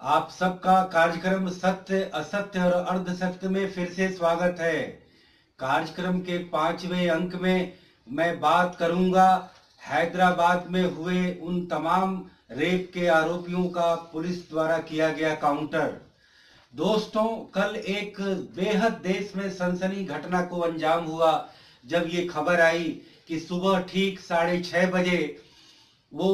आप सबका कार्यक्रम सत्य, असत्य और अर्ध सत्य में फिर से स्वागत है। कार्यक्रम के पाँचवें अंक में मैं बात करूँगा हैदराबाद में हुए उन तमाम रेप के आरोपियों का पुलिस द्वारा किया गया काउंटर। दोस्तों, कल एक बेहद देश में सनसनी घटना को अंजाम हुआ जब ये खबर आई कि सुबह ठीक साढ़े छह बजे वो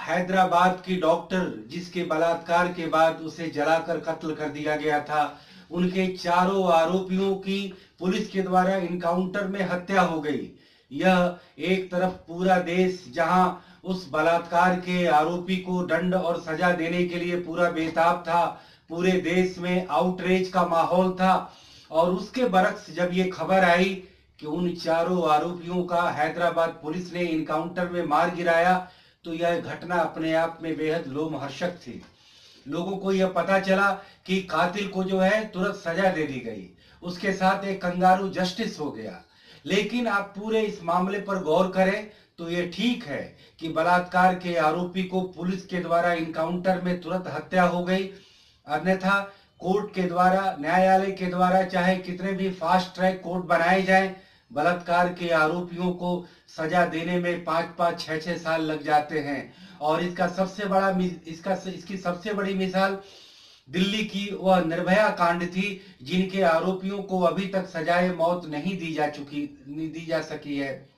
हैदराबाद की डॉक्टर जिसके बलात्कार के बाद उसे जलाकर कत्ल कर दिया गया था। उनके चारों आरोपियों की पुलिस के द्वारा इनकाउंटर में हत्या हो गई। यह एक तरफ़ पूरा देश जहाँ उस बलात्कार के आरोपी को दंड और सजा देने के लिए पूरा बेताब था, पूरे देश में आउटरीच का माहौल था और उसके बरक्स जब ये खबर आई कि उन चारों आरोपियों का हैदराबाद पुलिस ने इनकाउंटर में मार गिराया तो यह घटना अपने आप में बेहद लोमहर्षक थी। लोगों को यह पता चला कि कातिल को जो है तुरंत सजा दे दी गई। उसके साथ एक कंगारू जस्टिस हो गया। लेकिन आप पूरे इस मामले पर गौर करें तो ये ठीक है कि बलात्कार के आरोपी को पुलिस के द्वारा इनकाउंटर में तुरंत हत्या हो गई। अन्यथा कोर्ट के द्वारा, न्यायालय के द्वारा चाहे कितने भी फास्ट ट्रैक कोर्ट बनाए जाएँ बलात्कार के आरोपियों को सजा देने में पाँच पाँच छह छह साल लग जाते हैं। और इसका सबसे बड़ा इसका इसकी सबसे बड़ी मिसाल दिल्ली की वह निर्भया कांड थी, जिनके आरोपियों को अभी तक सजाए मौत नहीं दी जा चुकी, नहीं दी जा सकी है।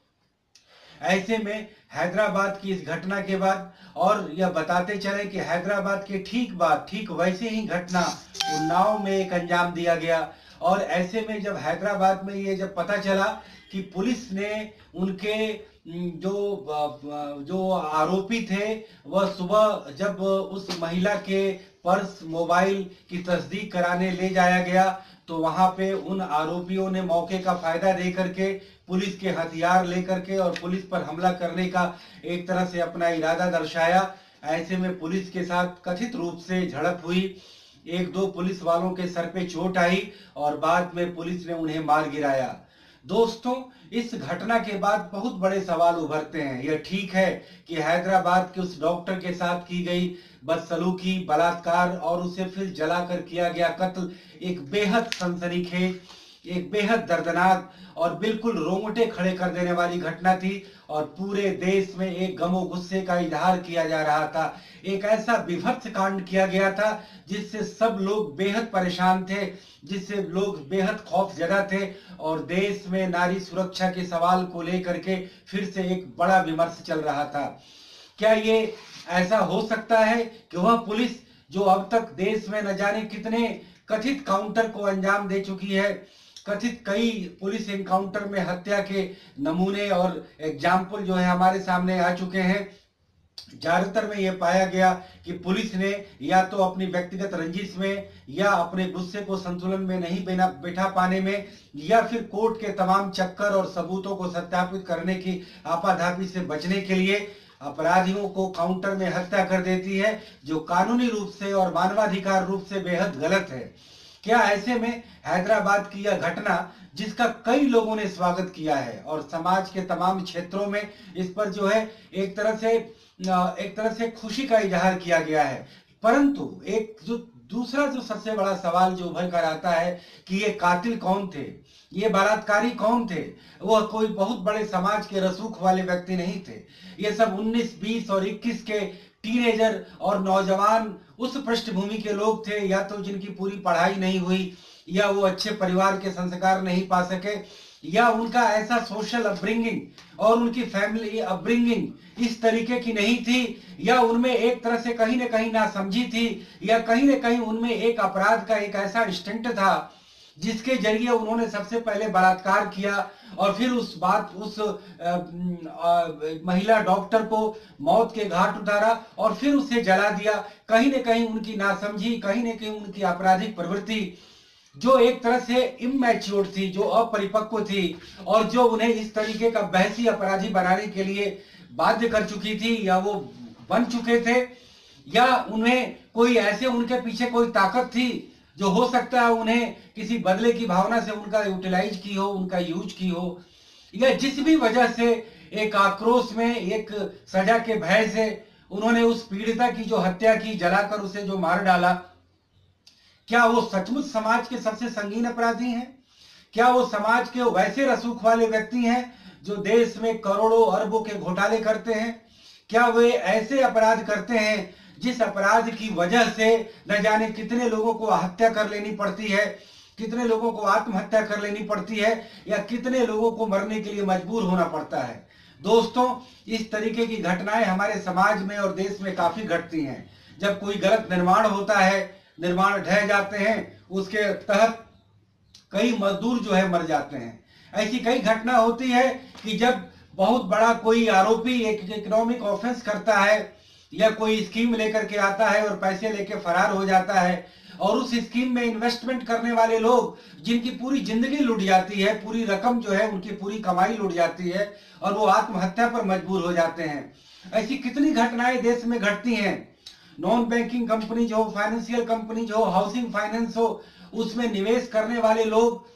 ऐसे में हैदराबाद की इस घटना के बाद, और यह बताते चले कि हैदराबाद के ठीक बाद, ठीक वैसे ही घटना उन्नाव में एक अंजाम दिया गया। और ऐसे में जब हैदराबाद में ये जब पता चला कि पुलिस ने उनके जो जो आरोपी थे, वह सुबह जब उस महिला के पर्स मोबाइल की तस्दीक कराने ले जाया गया तो वहाँ पे उन आरोपियों ने मौके का फ़ायदा दे करके पुलिस के हथियार लेकर के और पुलिस पर हमला करने का एक तरह से अपना इरादा दर्शाया। ऐसे में पुलिस के साथ कथित रूप से झड़प हुई। एक दो पुलिस वालों के सर पे चोट आई और बाद में पुलिस ने उन्हें मार गिराया। दोस्तों, इस घटना के बाद बहुत बड़े सवाल उभरते हैं। यह ठीक है कि हैदराबाद के उस डॉक्टर के साथ की गई बदसलूकी, बलात्कार और उसे फिर जलाकर किया गया कत्ल एक बेहद सनसनीखेज एक बेहद दर्दनाक और बिल्कुल रोंगटे खड़े कर देने वाली घटना थी और पूरे देश में एक गमो गुस्से का इजहार किया जा रहा था। एक ऐसा विभत्स कांड किया गया था जिससे सब लोग बेहद परेशान थे, जिससे लोग बेहद खौफ जदा थे और देश में नारी सुरक्षा के सवाल को लेकर के फिर से एक बड़ा विमर्श चल रहा था। क्या ये ऐसा हो सकता है कि वह पुलिस, जो अब तक देश में न जाने कितने कथित काउंटर को अंजाम दे चुकी है कथित कई पुलिस एनकाउंटर में हत्या के नमूने और एग्ज़ाम्पल जो है हमारे सामने आ चुके हैं। ज़्यादातर में यह पाया गया कि पुलिस ने या तो अपनी व्यक्तिगत रंजिश में या अपने गुस्से को संतुलन में नहीं बैठा पाने में या फिर कोर्ट के तमाम चक्कर और सबूतों को सत्यापित करने की आपाधापी से बचने के लिए अपराधियों को काउंटर में हत्या कर देती है, जो कानूनी रूप से और मानवाधिकार रूप से बेहद गलत है। क्या ऐसे में हैदराबाद की यह घटना जिसका कई लोगों ने स्वागत किया है और समाज के तमाम क्षेत्रों में इस पर जो है एक तरह से एक तरह से खुशी का इजहार किया गया है। परंतु एक जो दूसरा जो सबसे बड़ा सवाल जो उभर कर आता है कि ये कातिल कौन थे? ये बलात्कारी कौन थे? वह कोई बहुत बड़े समाज के रसूख वाले व्यक्ति नहीं थे। ये सब 19, 20 और 21 के टीनेजर और नौजवान उस पृष्ठभूमि के लोग थे, या तो जिनकी पूरी पढ़ाई नहीं हुई, या वो अच्छे परिवार के संस्कार नहीं पा सके, या उनका ऐसा सोशल अपब्रिंगिंग और उनकी फैमिली अपब्रिंगिंग इस तरीके की नहीं थी, या उनमें एक तरह से कहीं ना कहीं ना समझी थी, या कहीं ना कहीं उनमें एक अपराध का एक ऐसा इंस्टेंट था, जिसके ज़रिए उन्होंने सबसे पहले बलात्कार किया और फिर उस बात उस आ, आ, महिला डॉक्टर को मौत के घाट उतारा और फिर उसे जला दिया। कहीं न कहीं उनकी नासमझी कहीं न कहीं उनकी आपराधिक प्रवृत्ति जो एक तरह से इमेच्योर थी जो अपरिपक्व थी और जो उन्हें इस तरीके का बहसी अपराधी बनाने के लिए बाध्य कर चुकी थी या वो बन चुके थे या उन्हें कोई ऐसे उनके पीछे कोई ताकत थी जो हो सकता है उन्हें किसी बदले की भावना से उनका यूटिलाइज की हो, उनका यूज़ की हो, या जिस भी वजह से एक आक्रोश में, एक सजा के भय से उन्होंने उस पीड़िता की जो हत्या की, जलाकर उसे जो मार डाला, क्या वो सचमुच समाज के सबसे संगीन अपराधी हैं? क्या वो समाज के वैसे रसूख वाले व्यक्ति हैं जो देश में करोड़ों अरबों के घोटाले करते हैं? क्या वे ऐसे अपराध करते हैं जिस अपराध की वजह से न जाने कितने लोगों को हत्या कर लेनी पड़ती है, कितने लोगों को आत्महत्या कर लेनी पड़ती है, या कितने लोगों को मरने के लिए मजबूर होना पड़ता है। दोस्तों, इस तरीके की घटनाएँ हमारे समाज में और देश में काफ़ी घटती हैं। जब कोई गलत निर्माण होता है, निर्माण ढह जाते हैं, उसके तहत कई मजदूर जो है मर जाते हैं। ऐसी कई घटना होती है कि जब बहुत बड़ा कोई आरोपी एक इकोनॉमिक ऑफेंस करता है या कोई स्कीम लेकर के आता है और पैसे लेके फरार हो जाता है, और उस स्कीम में इन्वेस्टमेंट करने वाले लोग, जिनकी पूरी ज़िंदगी लुट जाती है, पूरी रकम जो है, उनकी पूरी कमाई लुट जाती है, और वो आत्महत्या पर मजबूर हो जाते हैं। ऐसी कितनी घटनाएँ देश में घटती हैं। नॉन बैंकिंग कंपनी जो फाइनेंशियल कंपनी जो हाउसिंग फाइनेंस हो, उसमें निवेश करने वाले लोग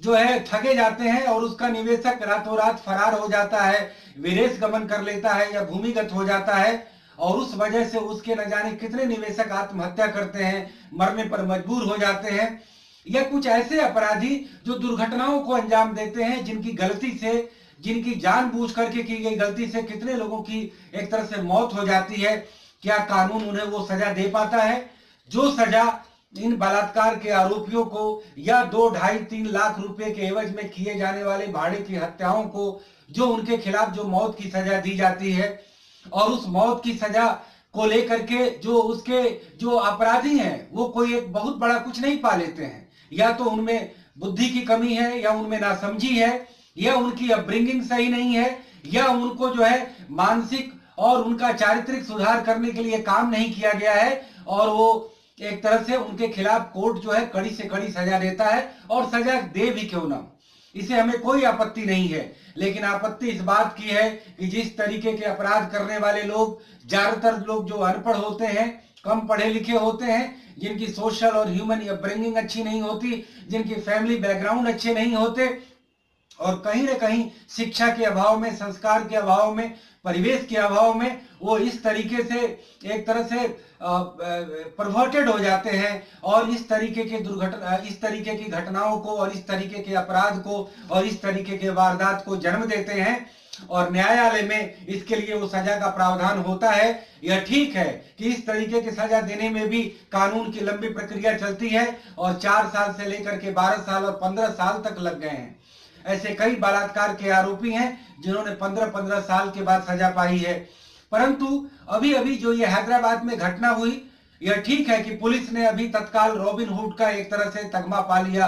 जो है, ठगे जाते हैं, और उसका निवेशक रातों रात फरार हो जाता है, विदेश गमन कर लेता है या भूमिगत हो जाता है और उस वजह से उसके न जाने कितने निवेशक आत्महत्या करते हैं, मरने पर मजबूर हो जाते हैं, या कुछ ऐसे अपराधी जो दुर्घटनाओं को अंजाम देते हैं, जिनकी गलती से, जिनकी जान जानबूझ करके की गई गलती से कितने लोगों की एक तरह से मौत हो जाती है, क्या कानून उन्हें वो सजा दे पाता है? जो सजा इन बलात्कार के आरोपियों को या दो ढाई तीन लाख रुपए के एवज में किए जाने वाले भाड़े की हत्याओं को, जो उनके खिलाफ जो मौत की सजा दी जाती है और उस मौत की सजा को लेकर के जो उसके जो अपराधी हैं, वो कोई एक बहुत बड़ा कुछ नहीं पा लेते हैं। या तो उनमें बुद्धि की कमी है, या उनमें नासमझी है, या उनकी अपब्रिंगिंग सही नहीं है, या उनको जो है मानसिक और उनका चारित्रिक सुधार करने के लिए काम नहीं किया गया है, और वो एक तरह से उनके खिलाफ कोर्ट जो है कड़ी से कड़ी सजा देता है, और सजा दे भी क्यों ना इसे हमें कोई आपत्ति नहीं है। लेकिन आपत्ति इस बात की है कि जिस तरीके के अपराध करने वाले लोग, ज़्यादातर लोग जो अनपढ़ होते हैं, कम पढ़े लिखे होते हैं, जिनकी सोशल और ह्यूमन अपब्रिंगिंग अच्छी नहीं होती, जिनकी फैमिली बैकग्राउंड अच्छे नहीं होते और कहीं ना कहीं शिक्षा के अभाव में, संस्कार के अभाव में, परिवेश के अभाव में वो इस तरीके से एक तरह से प्रवर्टेड हो जाते हैं और इस तरीके के दुर्घटना इस तरीके की घटनाओं को और इस तरीके के अपराध को और इस तरीके के वारदात को जन्म देते हैं और न्यायालय में इसके लिए वो सजा का प्रावधान होता है। यह ठीक है कि इस तरीके की सजा देने में भी कानून की लंबी प्रक्रिया चलती है और चार साल से लेकर के बारह साल और पंद्रह साल तक लग गए हैं। ऐसे कई बलात्कार के आरोपी हैं, जिन्होंने पंद्रह पंद्रह साल के बाद सजा पाई है। परंतु अभी अभी जो ये हैदराबाद में घटना हुई, यह ठीक है कि पुलिस ने अभी तत्काल रॉबिन हुड का एक तरह से तगमा पा लिया।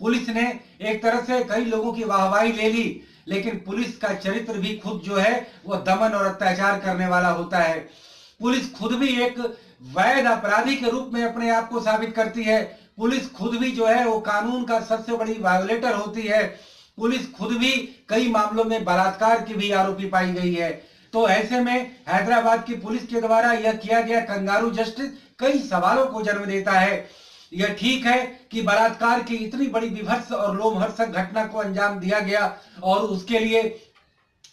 पुलिस ने एक तरह से कई लोगों की वाहवाही ले ली, लेकिन पुलिस का चरित्र भी खुद जो है, वो दमन और अत्याचार करने वाला होता है। पुलिस खुद भी एक वैध अपराधी के रूप में अपने आप को साबित करती है। पुलिस खुद भी जो है, वो कानून का सबसे बड़ी वायोलेटर होती है। पुलिस खुद भी कई मामलों में बलात्कार की भी आरोपी पाई गई है। तो ऐसे में हैदराबाद की पुलिस के द्वारा यह किया गया कंगारू जस्टिस कई सवालों को जन्म देता है। यह ठीक है कि बलात्कार की इतनी बड़ी विभत्स और लोमहर्षक घटना को अंजाम दिया गया और उसके लिए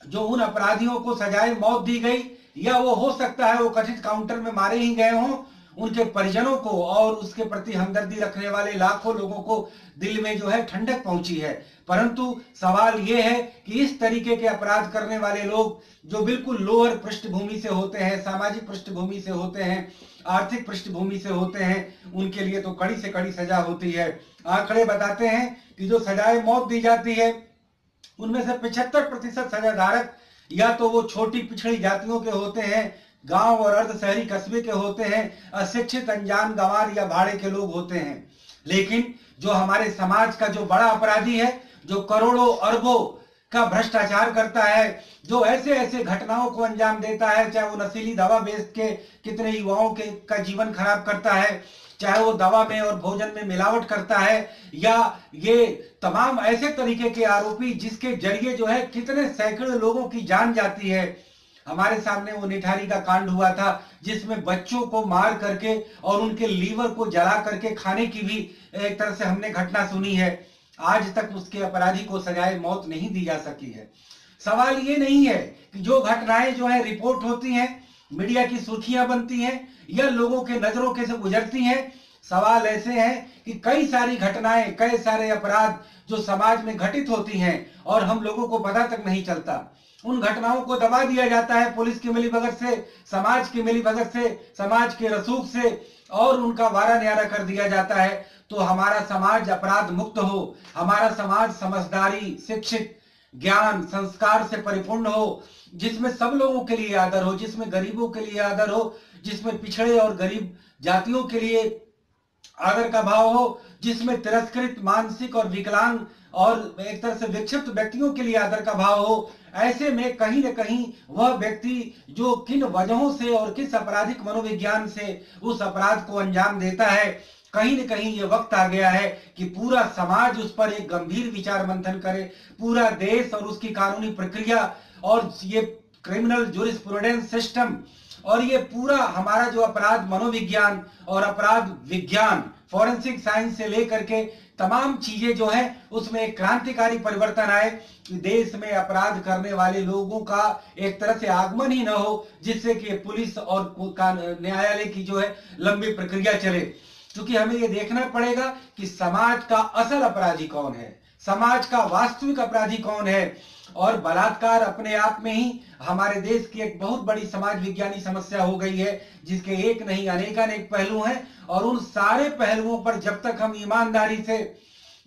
जो उन अपराधियों को सजाए मौत दी गई, या वो हो सकता है वो कथित काउंटर में मारे ही गए हों उनके परिजनों को और उसके प्रति हमदर्दी रखने वाले लाखों लोगों को दिल में जो है ठंडक पहुँची है। परंतु सवाल यह है कि इस तरीके के अपराध करने वाले लोग जो बिल्कुल लोअर पृष्ठभूमि से होते हैं, सामाजिक पृष्ठभूमि से होते हैं, आर्थिक पृष्ठभूमि से होते हैं, उनके लिए तो कड़ी से कड़ी सजा होती है। आंकड़े बताते हैं कि जो सजाए मौत दी जाती है, उनमें से पिछहत्तर प्रतिशत सजाधारक या तो वो छोटी पिछड़ी जातियों के होते हैं गाँव और अर्ध शहरी कस्बे के होते हैं, अशिक्षित, अनजान, गंवार या भाड़े के लोग होते हैं। लेकिन जो हमारे समाज का जो बड़ा अपराधी है, जो करोड़ों अरबों का भ्रष्टाचार करता है, जो ऐसे ऐसे घटनाओं को अंजाम देता है, चाहे वो नशीली दवा बेच के कितने युवाओं के, का जीवन खराब करता है, चाहे वो दवा में और भोजन में मिलावट करता है, या ये तमाम ऐसे तरीके के आरोपी जिसके ज़रिए जो है कितने सैकड़ों लोगों की जान जाती है हमारे सामने वो निठारी का कांड हुआ था, जिसमें बच्चों को मार करके और उनके लीवर को जला करके खाने की भी एक तरह से हमने घटना सुनी है। आज तक उसके अपराधी को सजाए मौत नहीं दी जा सकी है। सवाल ये नहीं है कि जो घटनाएँ जो है, रिपोर्ट होती हैं, मीडिया की सुर्खियाँ बनती हैं या लोगों के नज़रों के से गुजरती हैं, सवाल ऐसे हैं कि कई सारी घटनाएँ, कई सारे अपराध जो समाज में घटित होती हैं और हम लोगों को पता तक नहीं चलता। उन घटनाओं को दबा दिया जाता है पुलिस की मिली भगत से, समाज की मिली भगत से, समाज के रसूख से, और उनका वारा न्यारा कर दिया जाता है। तो हमारा समाज अपराध मुक्त हो, हमारा समाज समझदारी, शिक्षित, ज्ञान, संस्कार से परिपूर्ण हो, जिसमें सब लोगों के लिए आदर हो, जिसमें गरीबों के लिए आदर हो, जिसमें पिछड़े और गरीब जातियों के लिए आदर का भाव हो, जिसमें तिरस्कृत, मानसिक और विकलांग और एक तरह से विक्षिप्त व्यक्तियों के लिए आदर का भाव हो, ऐसे में कहीं न कहीं वह व्यक्ति जो किन वजहों से और किस आपराधिक मनोविज्ञान से उस अपराध को अंजाम देता है, कहीं न कहीं ये वक्त आ गया है कि पूरा समाज उस पर एक गंभीर विचार मंथन करे, पूरा देश और उसकी कानूनी प्रक्रिया और ये क्रिमिनल जुरिस्प्रूडेंस सिस्टम और ये पूरा हमारा जो अपराध मनोविज्ञान और अपराध विज्ञान फॉरेंसिक साइंस से लेकर के तमाम चीज़ें जो है, उसमें क्रांतिकारी परिवर्तन आए देश में अपराध करने वाले लोगों का एक तरह से आगमन ही ना हो, जिससे कि पुलिस और न्यायालय की जो है, लंबी प्रक्रिया चले। क्योंकि हमें ये देखना पड़ेगा कि समाज का असल अपराधी कौन है, समाज का वास्तविक अपराधी कौन है। और बलात्कार अपने आप में ही हमारे देश की एक बहुत बड़ी समाज विज्ञानी समस्या हो गई है, जिसके एक नहीं, अनेकानेक पहलू हैं। और उन सारे पहलुओं पर जब तक हम ईमानदारी से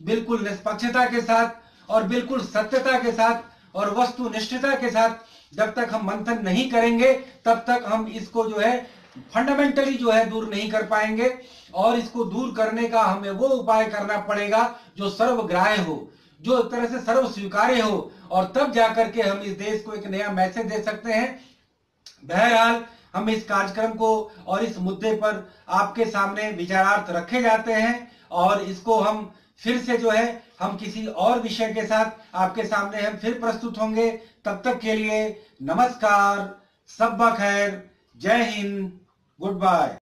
बिल्कुल निष्पक्षता के साथ और बिल्कुल सत्यता के साथ और वस्तुनिष्ठता के साथ जब तक हम मंथन नहीं करेंगे, तब तक हम इसको जो है फंडामेंटली जो है दूर नहीं कर पाएँगे और इसको दूर करने का हमें वो उपाय करना पड़ेगा जो सर्वग्राह्य हो, जो एक तरह से सर्व स्वीकार्य हो और तब जाकर के हम इस देश को एक नया मैसेज दे सकते हैं। बहरहाल हम इस कार्यक्रम को और इस मुद्दे पर आपके सामने विचारार्थ रखे जाते हैं और इसको हम फिर से जो है, हम किसी और विषय के साथ आपके सामने हम फिर प्रस्तुत होंगे। तब तक के लिए नमस्कार सब खैर, जय हिंद, गुड बाय।